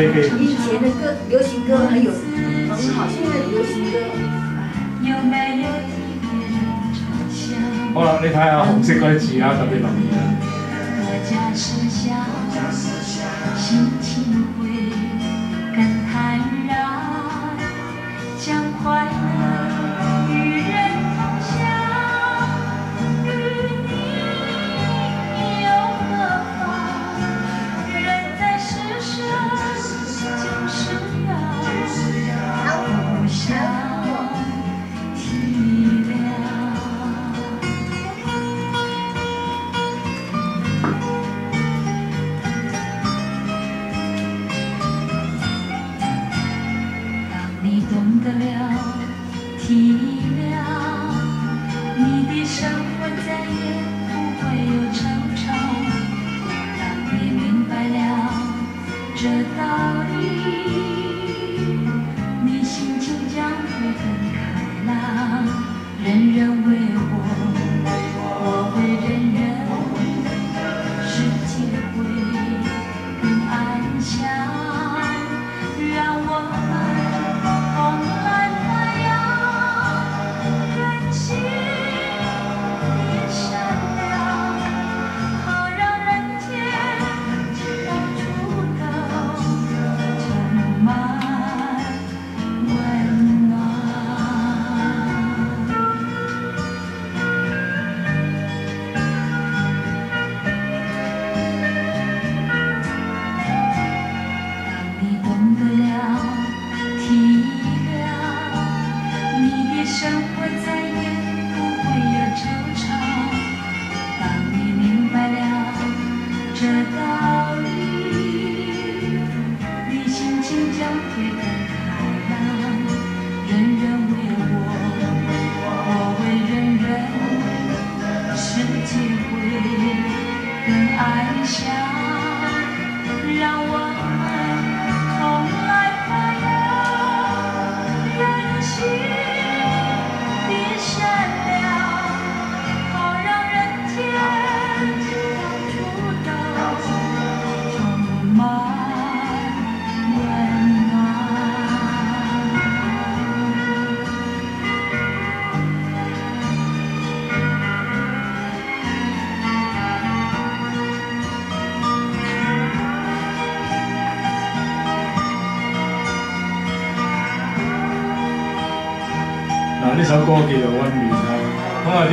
以前的歌，流行歌很有很好，现在的流行歌，好啦，你睇下紅色嗰啲字啊，特別留意啊。